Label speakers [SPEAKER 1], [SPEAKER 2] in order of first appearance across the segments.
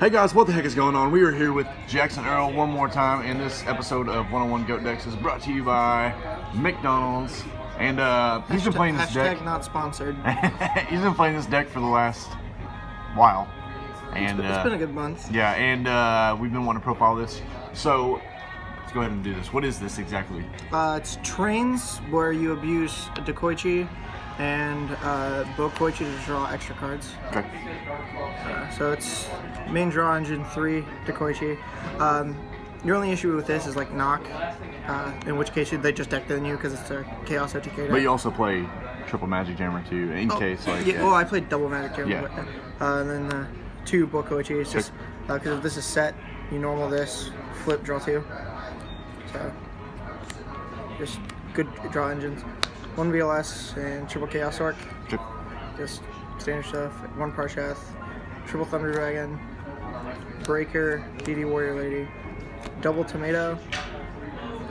[SPEAKER 1] Hey guys, what the heck is going on? We are here with Jackson Earll one more time, and this episode of 101 Goat Decks is brought to you by McDonald's. And uh, he's been playing this deck.
[SPEAKER 2] not sponsored.
[SPEAKER 1] he's been playing this deck for the last while. And
[SPEAKER 2] it's
[SPEAKER 1] uh,
[SPEAKER 2] been a good month.
[SPEAKER 1] yeah, and uh, we've been wanting to profile this. So let's go ahead and do this. What is this exactly?
[SPEAKER 2] Uh, it's trains where you abuse Dekoichi and uh, Bokoichi to draw extra cards.
[SPEAKER 1] Okay.
[SPEAKER 2] Uh, so it's main draw engine three Dekoichi. Um, your only issue with this is like knock, uh, in which case they just deck than you because it's a Chaos OTK deck.
[SPEAKER 1] But you also play Triple Magic Jammer too, in
[SPEAKER 2] Oh,
[SPEAKER 1] case like.
[SPEAKER 2] yeah, well, I played double magic Jammer.
[SPEAKER 1] Yeah.
[SPEAKER 2] but, uh, and then uh, two Bokoichi. It's just because if this is set, you normal this, flip, draw two. So just good draw engines. One BLS and triple Chaos.
[SPEAKER 1] Okay.
[SPEAKER 2] Just standard stuff. One Parshath, triple Thunder Dragon, Breaker, DD Warrior Lady, double Tomato,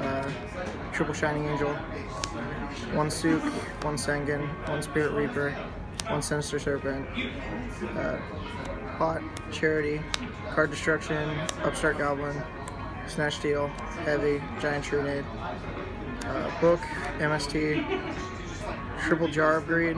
[SPEAKER 2] uh, triple Shining Angel, one Tsuku, one Sangan, one Spirit Reaper, one Sinister Serpent, uh, Pot, Charity, Card Destruction, Upstart Goblin, Snatch Steal, Heavy, Giant Trunade, uh, Book, MST, Triple Jar of Greed,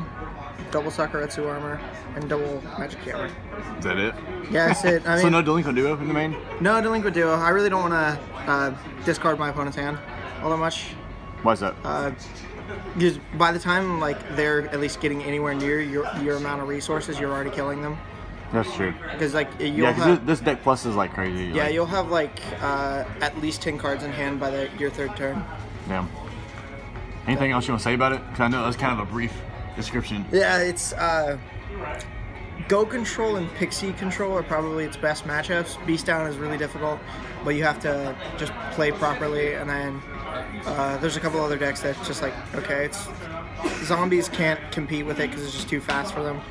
[SPEAKER 2] Double Sakuretsu Armor, and Double Magic Jammer.
[SPEAKER 1] Is that it?
[SPEAKER 2] Yeah, that's it. I mean,
[SPEAKER 1] so no Delinquent Duo in the main?
[SPEAKER 2] no Delinquent Duo. I really don't want to uh, discard my opponent's hand all that much.
[SPEAKER 1] Why is that?
[SPEAKER 2] Uh, because by the time like they're at least getting anywhere near your your amount of resources, you're already killing them.
[SPEAKER 1] That's true.
[SPEAKER 2] Because like you'll
[SPEAKER 1] Yeah,
[SPEAKER 2] have,
[SPEAKER 1] this, this deck plus is like crazy.
[SPEAKER 2] yeah,
[SPEAKER 1] like,
[SPEAKER 2] you'll have like uh, at least ten cards in hand by the, your third turn.
[SPEAKER 1] Damn. Anything else you want to say about it? Because I know that's kind of a brief description.
[SPEAKER 2] Yeah, it's uh, Goat Control and Pixie Control are probably its best matchups. Beast Down is really difficult, but you have to just play properly. And then uh, there's a couple other decks that's just like, okay, it's zombies can't compete with it because it's just too fast for them.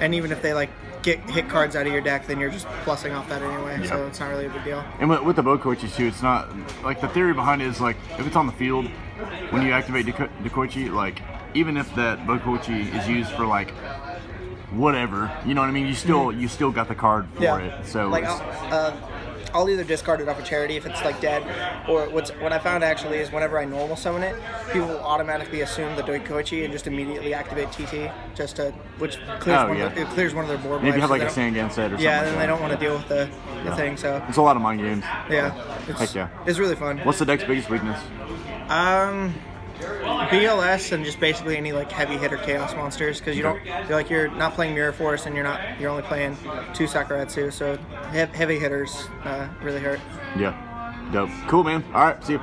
[SPEAKER 2] And even if they like get hit cards out of your deck, then you're just plussing off that anyway. So it's not really a big deal.
[SPEAKER 1] And with, with the Bokoichi too, it's not like the theory behind it is like if it's on the field, when you activate Deko- Dekoichi, like even if that Bokoichi is used for like whatever, you know what I mean? You still you still got the card for it. So
[SPEAKER 2] like
[SPEAKER 1] it's-
[SPEAKER 2] uh, I'll either discard it off a charity if it's like dead, or what's what I found actually is whenever I normal summon it, people will automatically assume the Dekoichi and just immediately activate TT, just to which clears
[SPEAKER 1] Oh,
[SPEAKER 2] one
[SPEAKER 1] yeah.
[SPEAKER 2] of the, it clears one of their board.
[SPEAKER 1] maybe you have like a
[SPEAKER 2] they don't-
[SPEAKER 1] Sangan set or something.
[SPEAKER 2] Yeah,
[SPEAKER 1] like
[SPEAKER 2] then they don't want to deal with the, the
[SPEAKER 1] Yeah.
[SPEAKER 2] thing. So
[SPEAKER 1] It's a lot of mind games.
[SPEAKER 2] yeah, it's,
[SPEAKER 1] Heck yeah.
[SPEAKER 2] it's really fun.
[SPEAKER 1] What's the deck's biggest weakness?
[SPEAKER 2] Um, BLS and just basically any like heavy hitter chaos monsters because you don't you're like you're not playing Mirror Force and you're not you're only playing two Sakuretsu so he- heavy hitters uh, really hurt.
[SPEAKER 1] Yeah. Dope. Cool, man. All right. See you.